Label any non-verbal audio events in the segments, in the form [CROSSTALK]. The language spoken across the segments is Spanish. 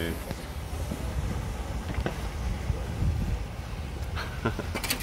Sí. [LAUGHS]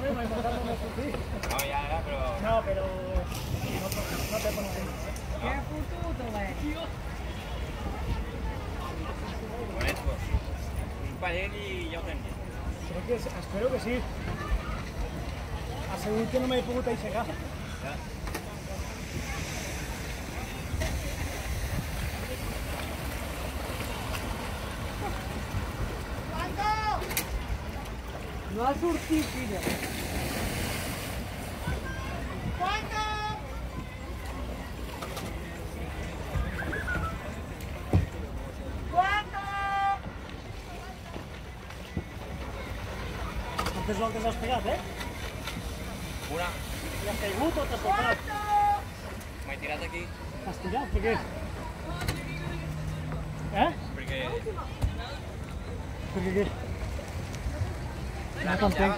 No, ya, ya, pero... No, pero no, te pones ahí. Qué puto, güey. Con esto. Un panel y ya ho tenia. Creo que, espero que sí. Assegut que no m'he pogut aixecar. No ha sortit, filla. Quantes voltes has pegat, eh? Una. I has caigut o t'has soltat? M'he tirat aquí T'has tirat? Per què? Eh? perquè... Per què 来放鞭啊？